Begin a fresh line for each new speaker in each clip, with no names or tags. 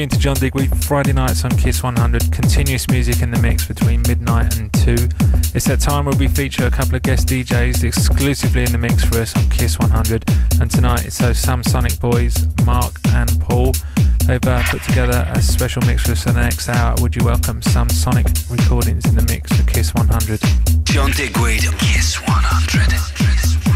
tuned to John Digweed Friday nights on Kiss 100. Continuous music in the mix between midnight and 2. It's that time where we feature a couple of guest DJs exclusively in the mix for us on Kiss 100. And tonight it's those Sumsonic boys, Mark and Paul. They've uh, put together a special mix for us for the next hour. Would you welcome Sumsonic recordings in the mix for Kiss 100?
John Digweed, Kiss 100.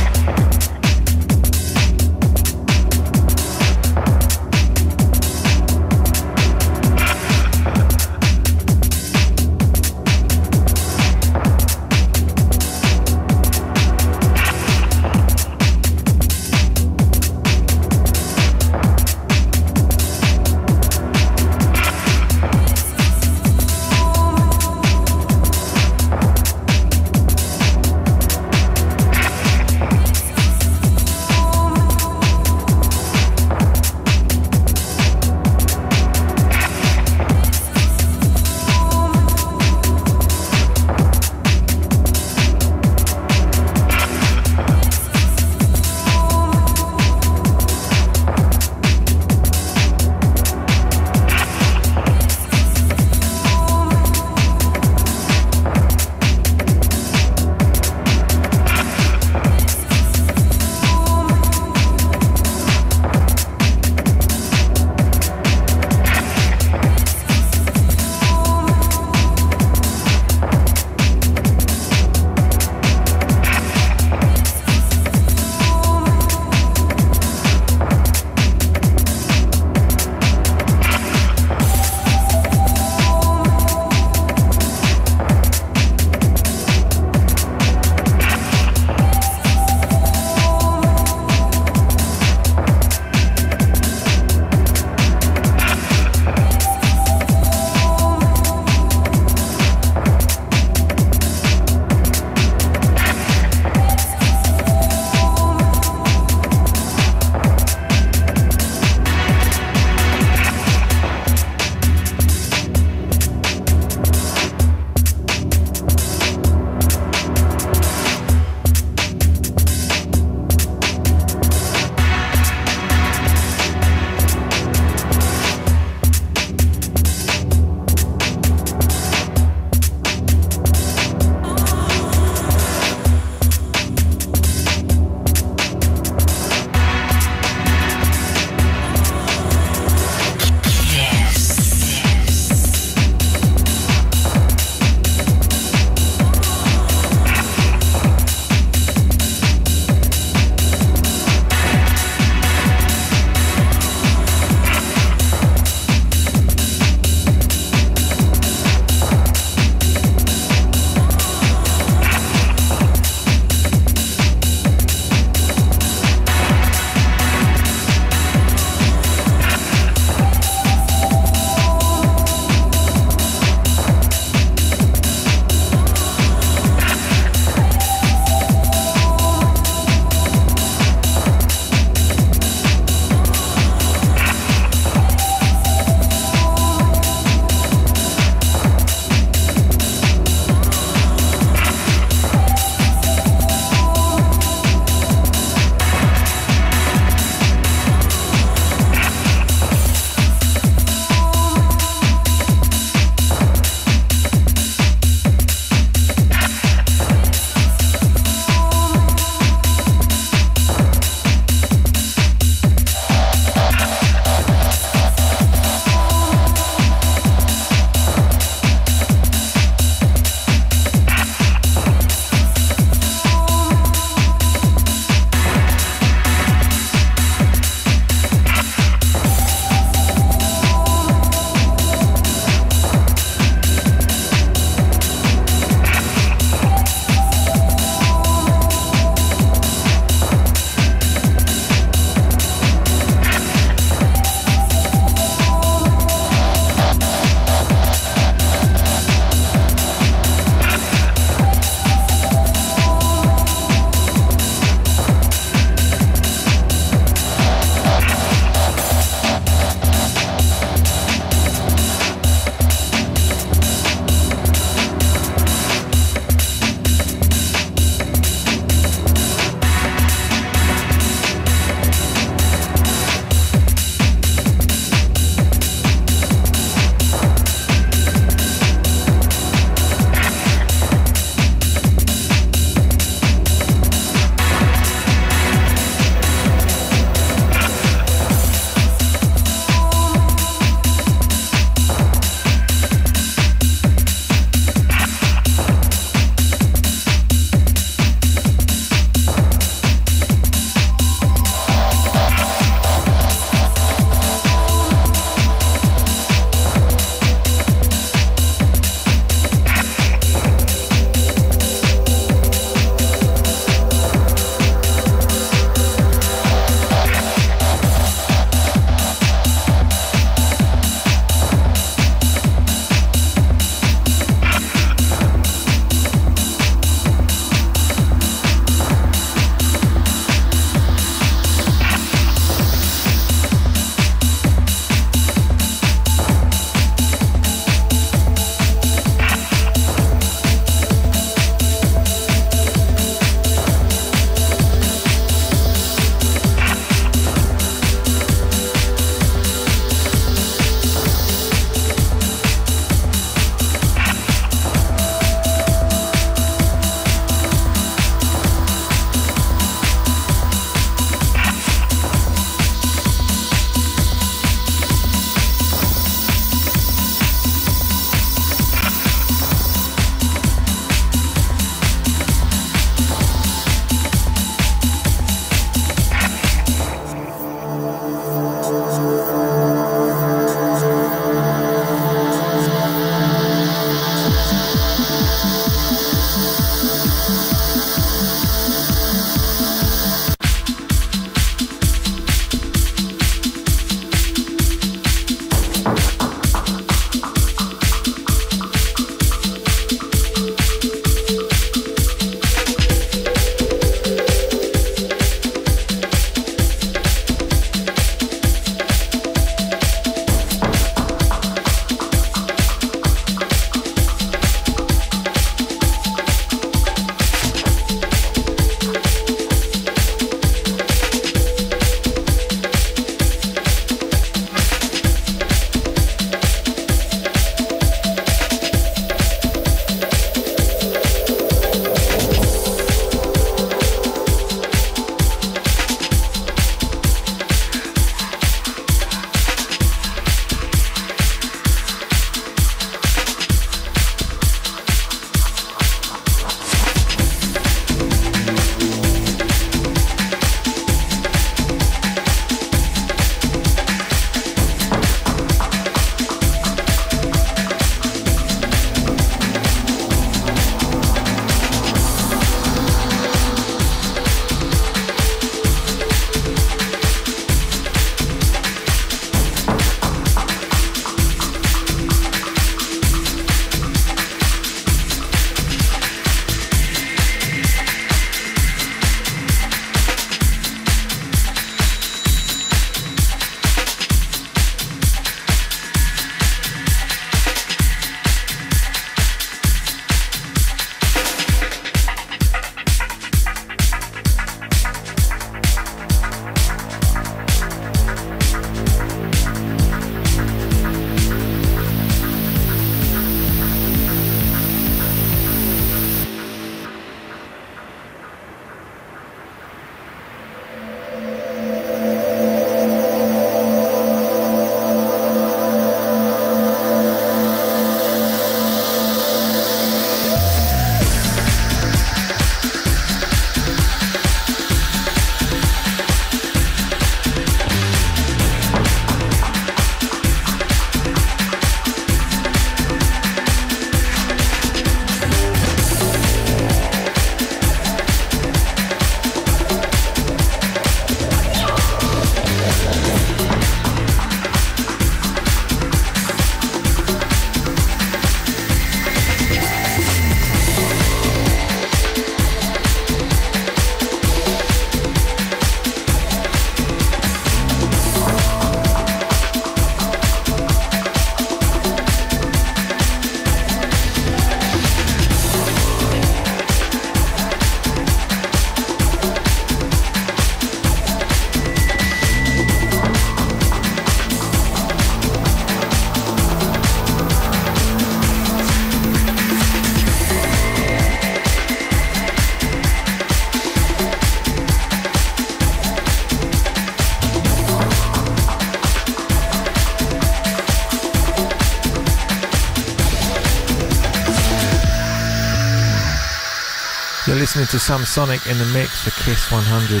Listening to Sumsonic in the mix for Kiss 100.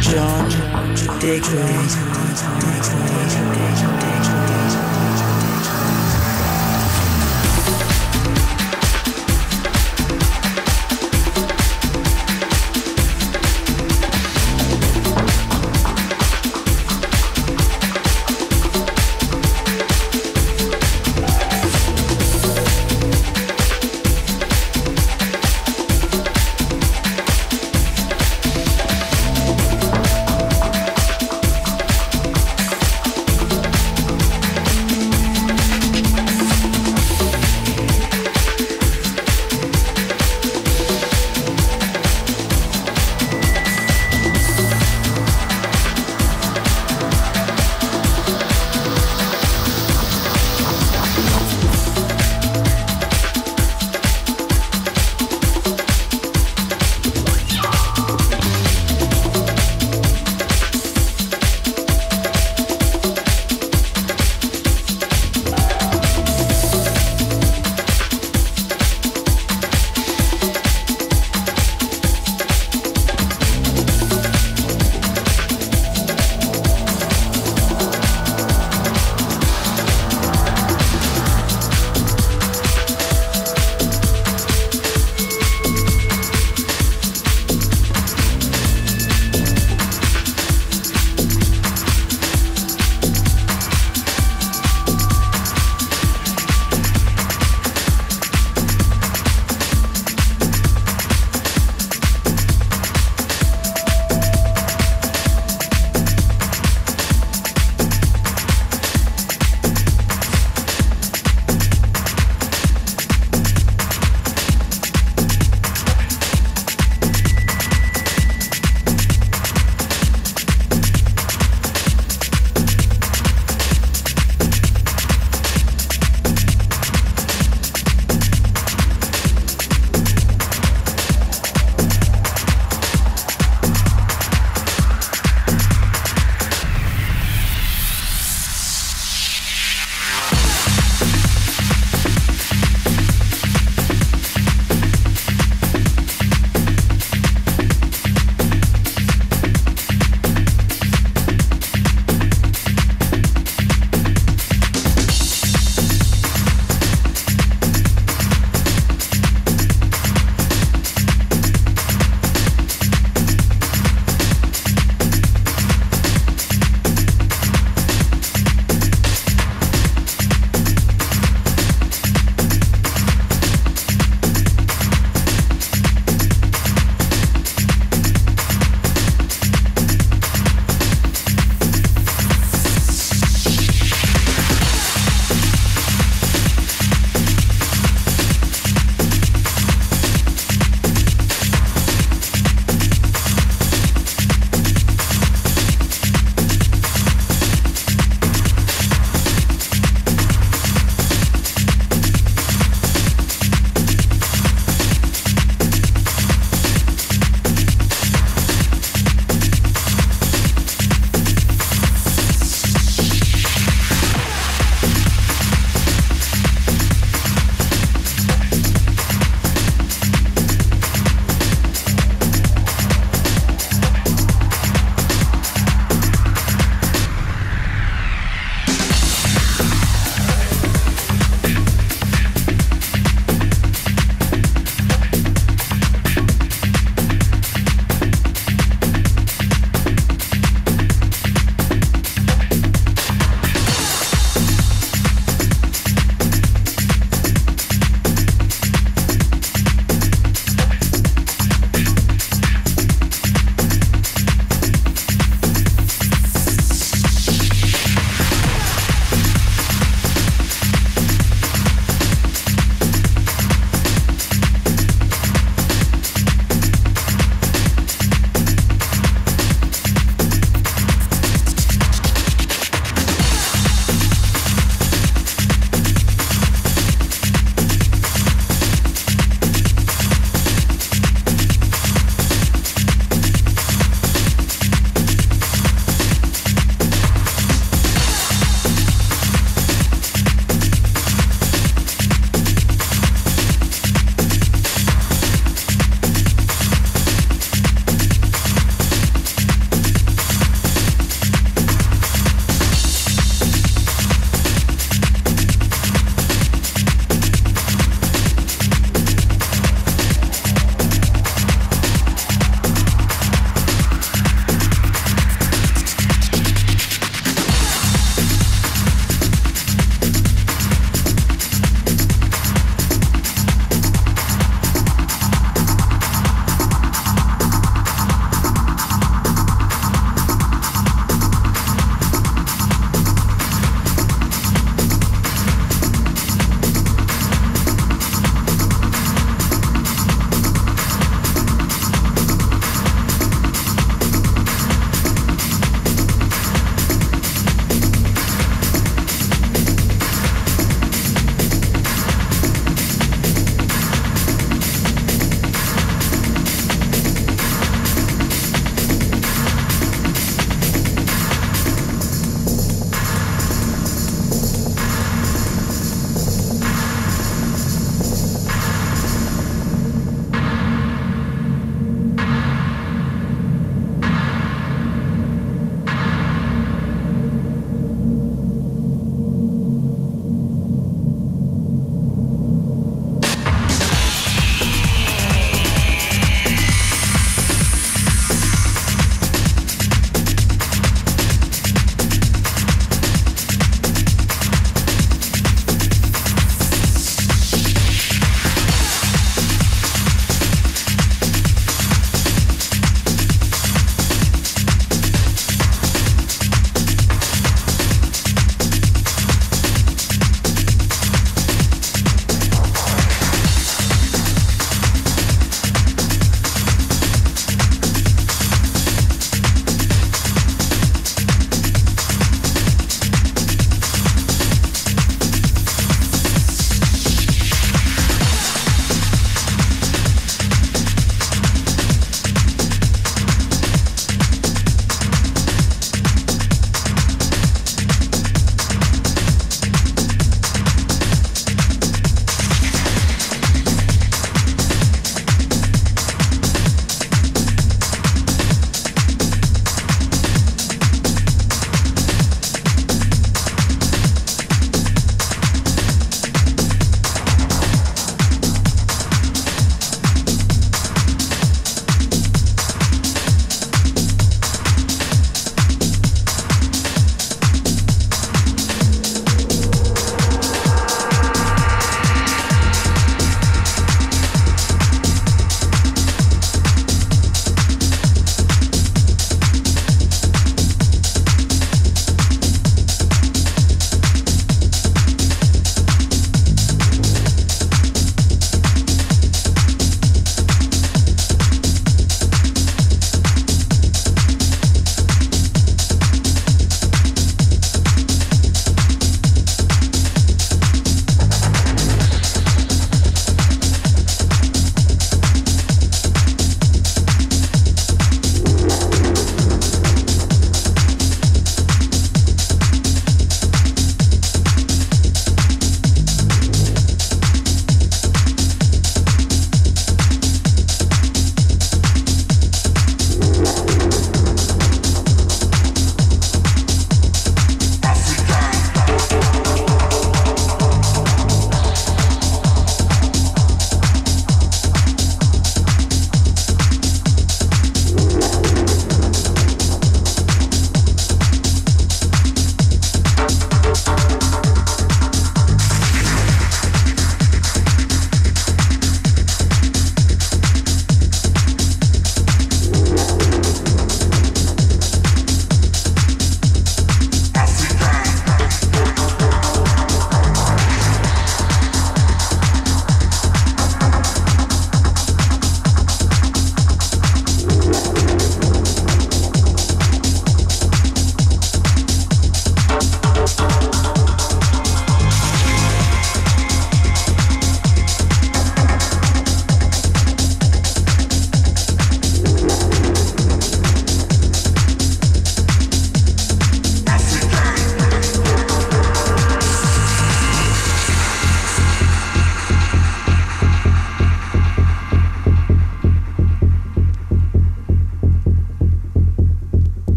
John.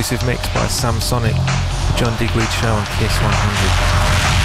Exclusive mix by Sumsonic, John Digweed Show on Kiss 100.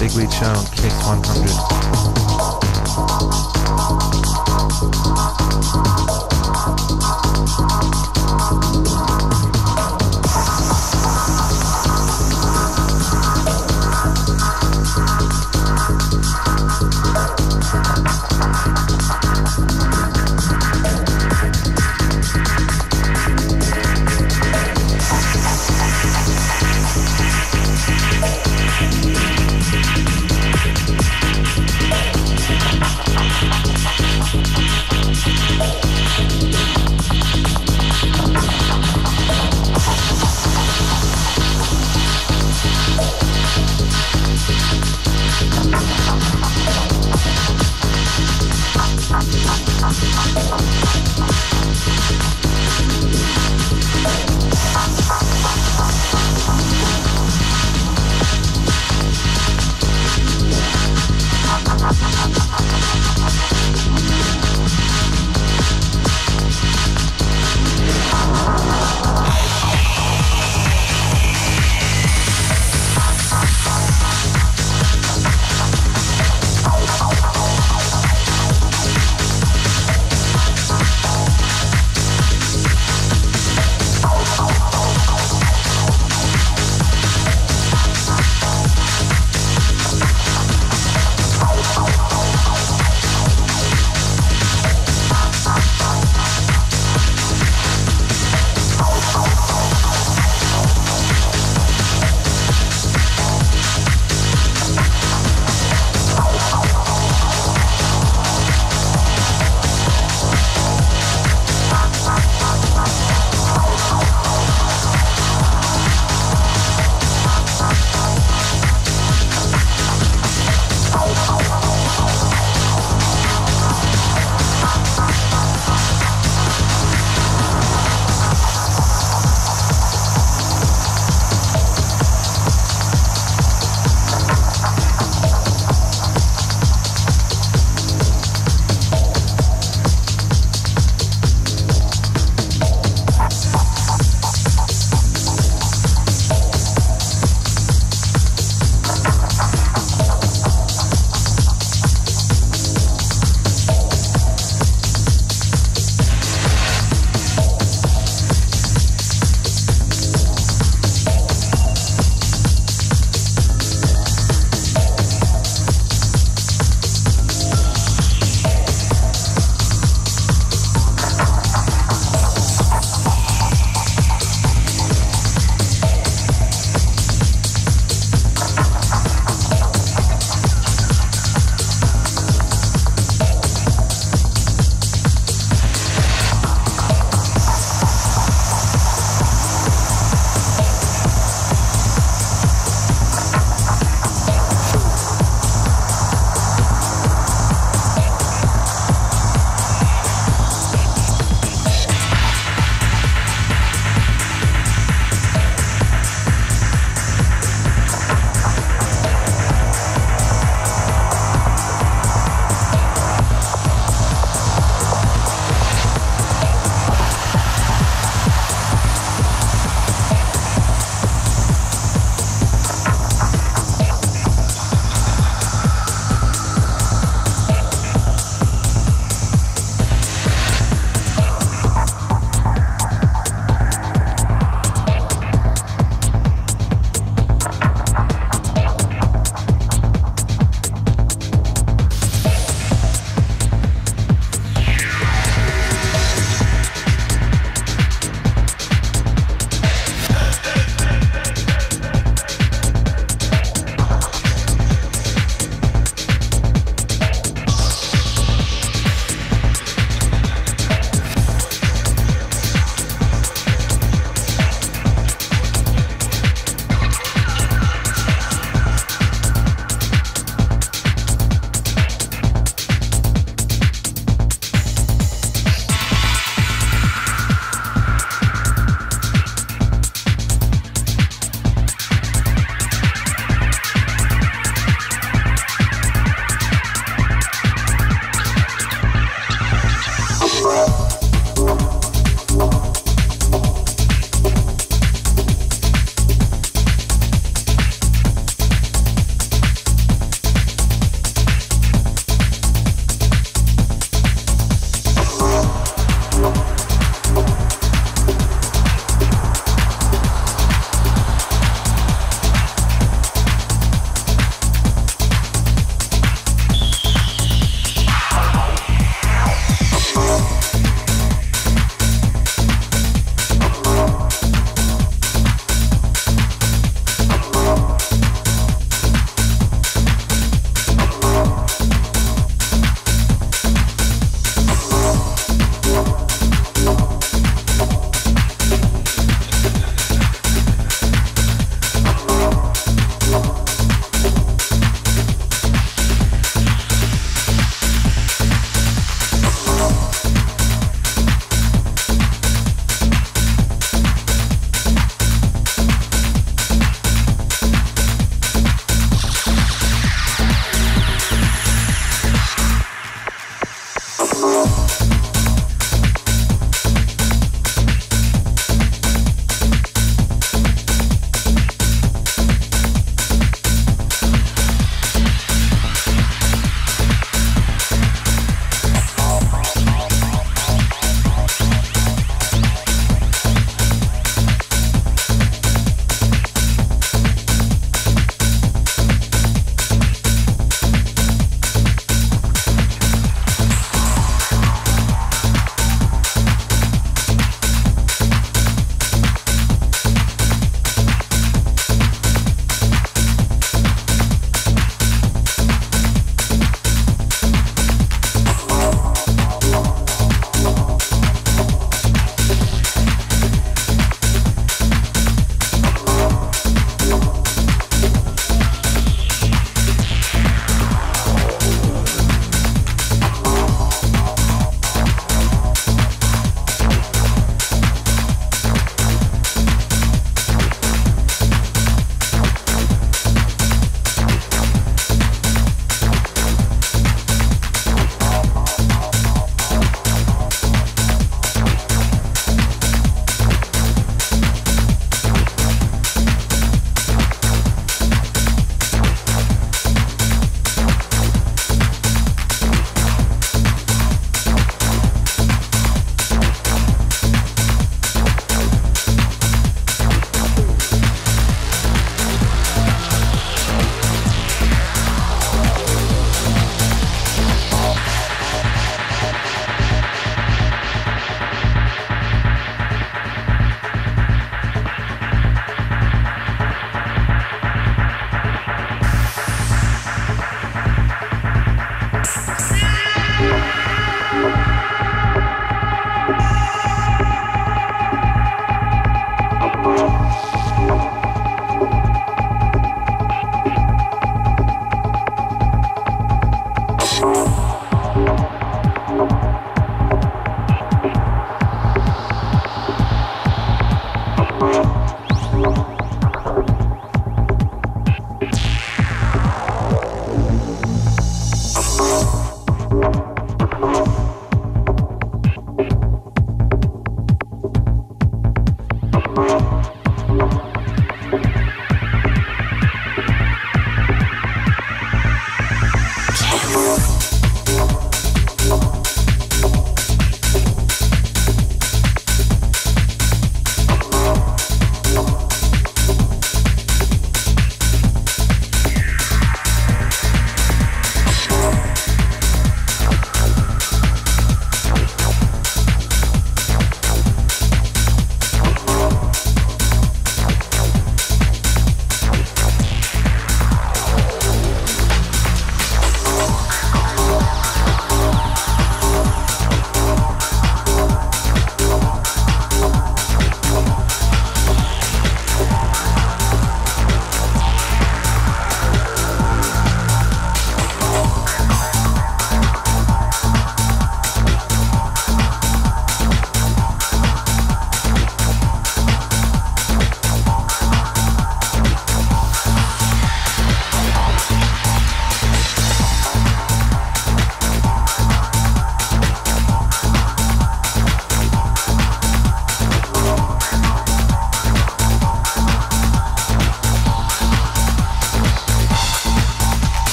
Digweed Show on Kiss 100.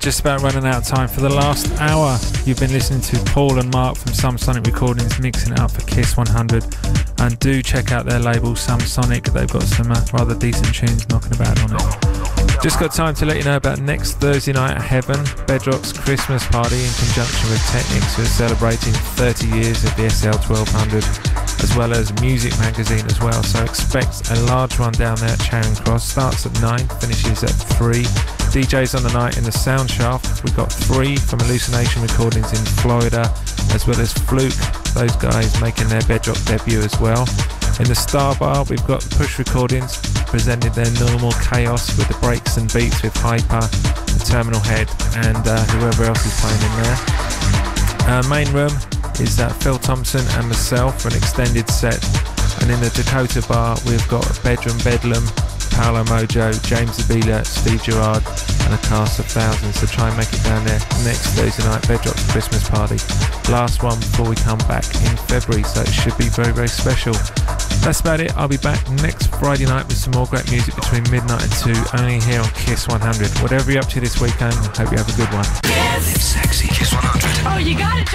Just about running out of time for the last hour. You've been listening to Paul and Mark from Some Sumsonic Recordings mixing it up for Kiss 100. And do check out their label Sumsonic. They've got some uh, rather decent tunes knocking about on it. Just got time to let you know about next Thursday night at Heaven, Bedrock's Christmas party in conjunction with Technics, who are celebrating 30 years of the SL 1200, as well as Muzik Magazine as well. So expect a large one down there at Charing Cross. Starts at 9, finishes at 3. DJs on the night in the Sound Shaft. We've got three from Hallucination Recordings in Florida, as well as Fluke, those guys making their Bedrock debut as well. In the Star Bar, we've got Push Recordings presenting their normal chaos with the breaks and beats with Hyper, the Terminal Head, and uh, whoever else is playing in there. Uh, main room is uh, Phil Thompson and myself for an extended set. And in the Dakota Bar, we've got Bedroom Bedlam, Paolo Mojo, James Abila, Steve Gerrard, and a cast of thousands. So try and make it down there next Thursday night, Bedrock's Christmas party. Last one before we come back in February, so it should be very, very special. That's about it. I'll be back next Friday night with some more great music between midnight and 2, only here on Kiss 100. Whatever you're up to this weekend, hope you have a good one.
Live sexy, Kiss 100.
Oh, you got it,